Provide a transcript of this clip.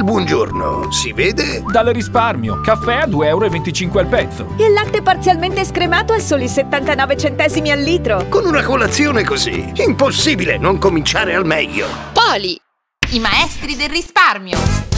il buongiorno, si vede? Dal risparmio, caffè a 2,25 euro al pezzo. E il latte parzialmente scremato a soli 79 centesimi al litro. Con una colazione così, impossibile non cominciare al meglio. Poli, i maestri del risparmio.